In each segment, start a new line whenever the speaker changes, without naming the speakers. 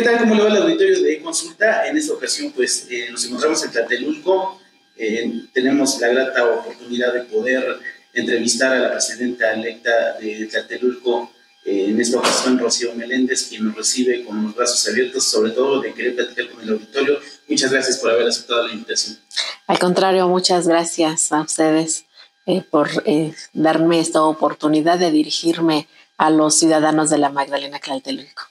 ¿Qué tal? ¿Cómo le va el auditorio de consulta? En esta ocasión, pues, eh, nos encontramos en Tlatelulco. Eh, tenemos la grata oportunidad de poder entrevistar a la presidenta electa de Tlatelulco, eh, en esta ocasión Rocío Meléndez, quien nos recibe con los brazos abiertos, sobre todo de querer platicar con el auditorio. Muchas gracias por haber aceptado la invitación.
Al contrario, muchas gracias a ustedes por darme esta oportunidad de dirigirme a los ciudadanos de la Magdalena Tlatelulco.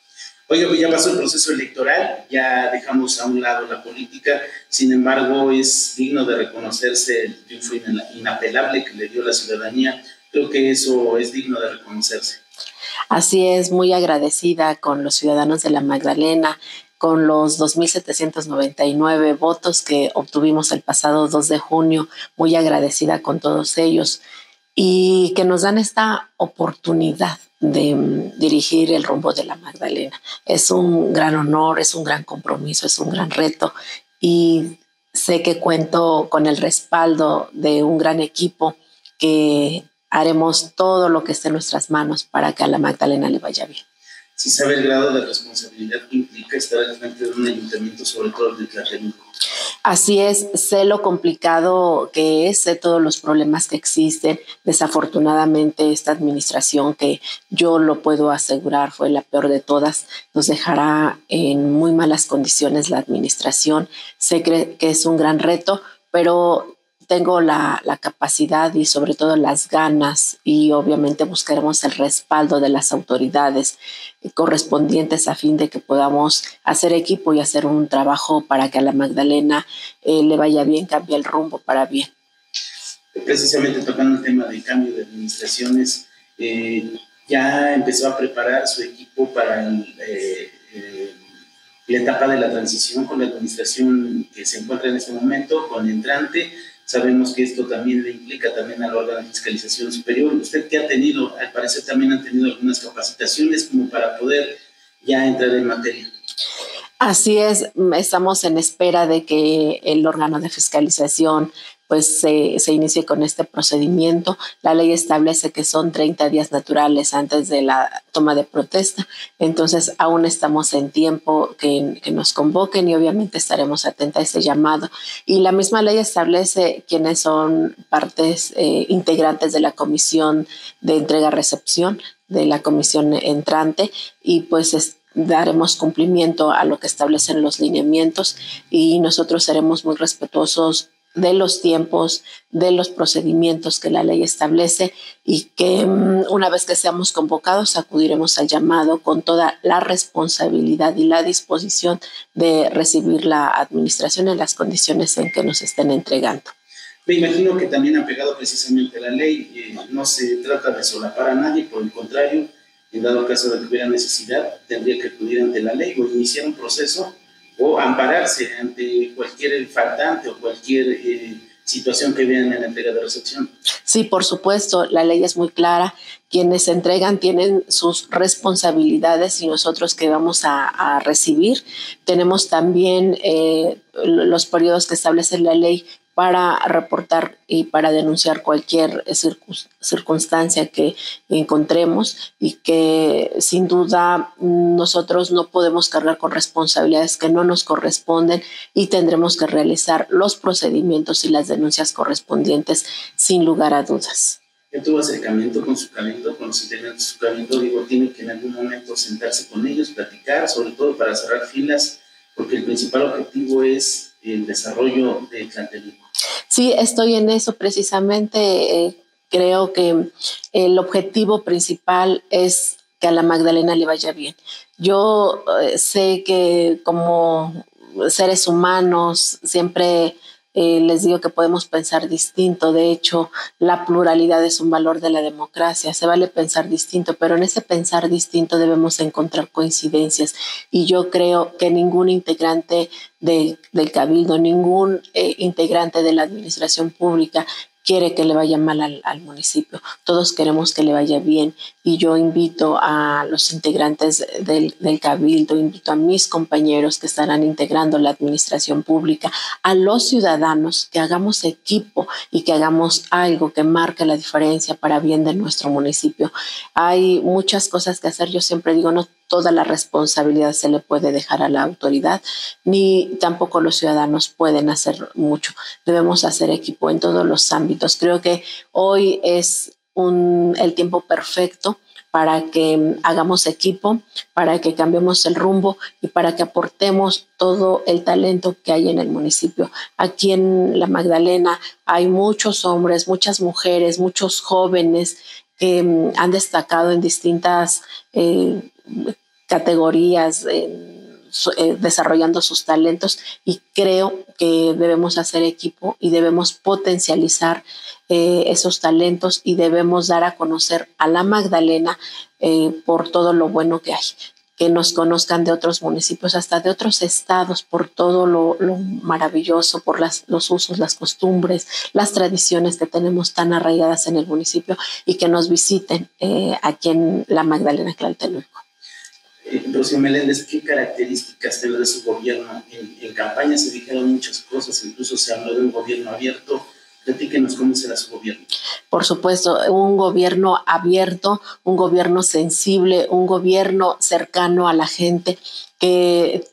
Oye, pues ya pasó el proceso electoral, ya dejamos a un lado la política, sin embargo es digno de reconocerse el triunfo inapelable que le dio la ciudadanía. Creo que eso es digno de reconocerse.
Así es, muy agradecida con los ciudadanos de la Magdalena, con los 2.799 votos que obtuvimos el pasado 2 de junio, muy agradecida con todos ellos y que nos dan esta oportunidad de mm, dirigir el rumbo de la Magdalena. Es un gran honor, es un gran compromiso, es un gran reto y sé que cuento con el respaldo de un gran equipo que haremos todo lo que esté en nuestras manos para que a la Magdalena le vaya bien
si sabe el grado de responsabilidad que implica estar al frente de un ayuntamiento, sobre todo el de Tlatelolco.
Así es, sé lo complicado que es, sé todos los problemas que existen. Desafortunadamente, esta administración, que yo lo puedo asegurar fue la peor de todas, nos dejará en muy malas condiciones la administración. Sé que es un gran reto, pero tengo la, capacidad y sobre todo las ganas y obviamente buscaremos el respaldo de las autoridades correspondientes a fin de que podamos hacer equipo y hacer un trabajo para que a la Magdalena eh, le vaya bien, cambie el rumbo para bien.
Precisamente tocando el tema del cambio de administraciones, eh, ya empezó a preparar su equipo para eh, la etapa de la transición con la administración que se encuentra en este momento, con entrante Sabemos que esto también le implica también al órgano de fiscalización superior. Usted que ha tenido, al parecer también ha tenido algunas capacitaciones como para poder ya entrar en materia.
Así es, estamos en espera de que el órgano de fiscalización pues se, inicie con este procedimiento. La ley establece que son 30 días naturales antes de la toma de protesta, entonces aún estamos en tiempo que, que nos convoquen y obviamente estaremos atentos a ese llamado. Y la misma ley establece quiénes son partes eh, integrantes de la comisión de entrega-recepción, de la comisión entrante, y pues daremos cumplimiento a lo que establecen los lineamientos y nosotros seremos muy respetuosos de los tiempos, de los procedimientos que la ley establece y que mm, una vez que seamos convocados acudiremos al llamado con toda la responsabilidad y la disposición de recibir la administración en las condiciones en que nos estén entregando.
Me imagino que también ha pegado precisamente la ley, eh, no se trata de solapar a nadie, por el contrario, en dado caso de que hubiera necesidad, tendría que acudir ante la ley o iniciar un proceso o ampararse ante cualquier faltante o cualquier eh, situación que vean en la entrega de recepción.
Sí, por supuesto, la ley es muy clara. Quienes entregan tienen sus responsabilidades y nosotros que vamos a, recibir tenemos también eh, los periodos que establece la ley para reportar y para denunciar cualquier circunstancia que encontremos y que sin duda nosotros no podemos cargar con responsabilidades que no nos corresponden y tendremos que realizar los procedimientos y las denuncias correspondientes sin lugar a dudas.
¿Ya tuvo acercamiento con su cabildo, con los integrantes de su cabildo? Digo, tiene que en algún momento sentarse con ellos, platicar, sobre todo para cerrar filas, porque el principal objetivo es el desarrollo de Tlatelolco.
Sí, estoy en eso precisamente. Eh, creo que el objetivo principal es que a la Magdalena le vaya bien. Yo eh, sé que como seres humanos siempre eh, les digo que podemos pensar distinto. De hecho, la pluralidad es un valor de la democracia. Se vale pensar distinto, pero en ese pensar distinto debemos encontrar coincidencias. Y yo creo que ningún integrante del cabildo, ningún eh, integrante de la administración pública quiere que le vaya mal al, municipio. Todos queremos que le vaya bien y yo invito a los integrantes del, del, cabildo, invito a mis compañeros que estarán integrando la administración pública, a los ciudadanos que hagamos equipo y que hagamos algo que marque la diferencia para bien de nuestro municipio. Hay muchas cosas que hacer. Yo siempre digo, no toda la responsabilidad se le puede dejar a la autoridad, ni tampoco los ciudadanos pueden hacer mucho. Debemos hacer equipo en todos los ámbitos. Creo que hoy es el tiempo perfecto para que hagamos equipo, para que cambiemos el rumbo y para que aportemos todo el talento que hay en el municipio. Aquí en La Magdalena hay muchos hombres, muchas mujeres, muchos jóvenes que mm, han destacado en distintas eh, categorías. Eh, desarrollando sus talentos y creo que debemos hacer equipo y debemos potencializar eh, esos talentos y debemos dar a conocer a la Magdalena eh, por todo lo bueno que hay que nos conozcan de otros municipios, hasta de otros estados, por todo lo, maravilloso, por las, los usos, las costumbres, las tradiciones que tenemos tan arraigadas en el municipio y que nos visiten aquí en la Magdalena Tlaltenolco.
Eh, Rocío Meléndez, ¿qué características de su gobierno? En, campaña se dijeron muchas cosas, incluso se habló de un gobierno abierto. Platíquenos cómo será su gobierno.
Por supuesto, un gobierno abierto, un gobierno sensible, un gobierno cercano a la gente, que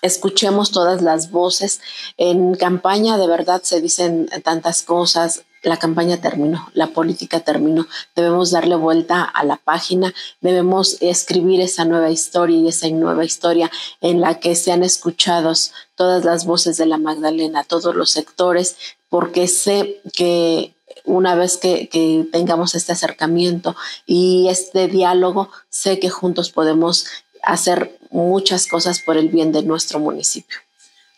escuchemos todas las voces. En campaña de verdad se dicen tantas cosas, la campaña terminó, la política terminó. Debemos darle vuelta a la página, debemos escribir esa nueva historia y esa nueva historia en la que sean escuchados todas las voces de la Magdalena, todos los sectores, porque sé que una vez que, que tengamos este acercamiento y este diálogo, sé que juntos podemos hacer muchas cosas por el bien de nuestro municipio.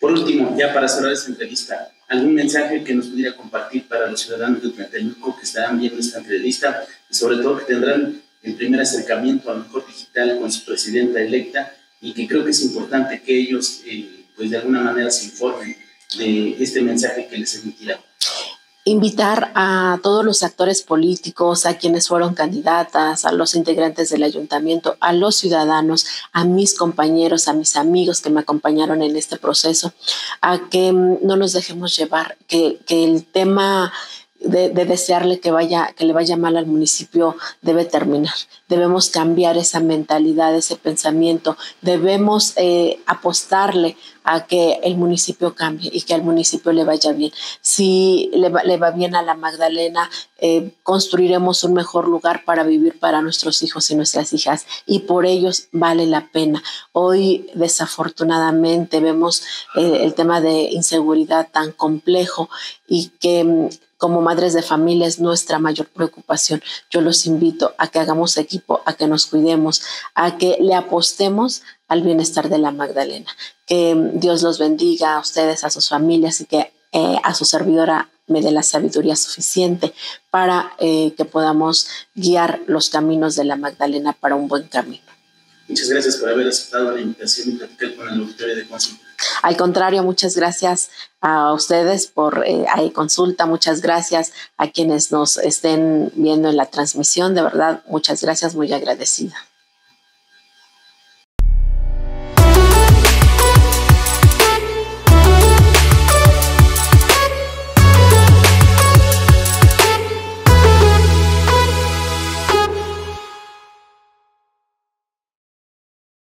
Por último, ya para cerrar esta entrevista, algún mensaje que nos pudiera compartir para los ciudadanos de Tlatelolco que estarán viendo esta entrevista y sobre todo que tendrán el primer acercamiento a mejor digital con su presidenta electa y que creo que es importante que ellos eh, pues de alguna manera se informen de este mensaje que les emitirá
invitar a todos los actores políticos, a quienes fueron candidatas, a los integrantes del ayuntamiento, a los ciudadanos, a mis compañeros, a mis amigos que me acompañaron en este proceso, a que mm, no nos dejemos llevar, que, que el tema de, desearle que vaya, que le vaya mal al municipio debe terminar. Debemos cambiar esa mentalidad, ese pensamiento. Debemos eh, apostarle a que el municipio cambie y que al municipio le vaya bien. Si le va, bien a la Magdalena, eh, construiremos un mejor lugar para vivir para nuestros hijos y nuestras hijas y por ellos vale la pena. Hoy desafortunadamente vemos eh, el tema de inseguridad tan complejo y que mm, como madres de familia es nuestra mayor preocupación. Yo los invito a que hagamos equipo, a que nos cuidemos, a que le apostemos al bienestar de la Magdalena. Que Dios los bendiga a ustedes, a sus familias y que eh, a su servidora me dé la sabiduría suficiente para eh, que podamos guiar los caminos de la Magdalena para un buen camino.
Muchas gracias por haber aceptado la invitación y platicar con el auditorio de Consulta.
Al contrario, muchas gracias a ustedes por eh, consulta, muchas gracias a quienes nos estén viendo en la transmisión, de verdad, muchas gracias, muy agradecida.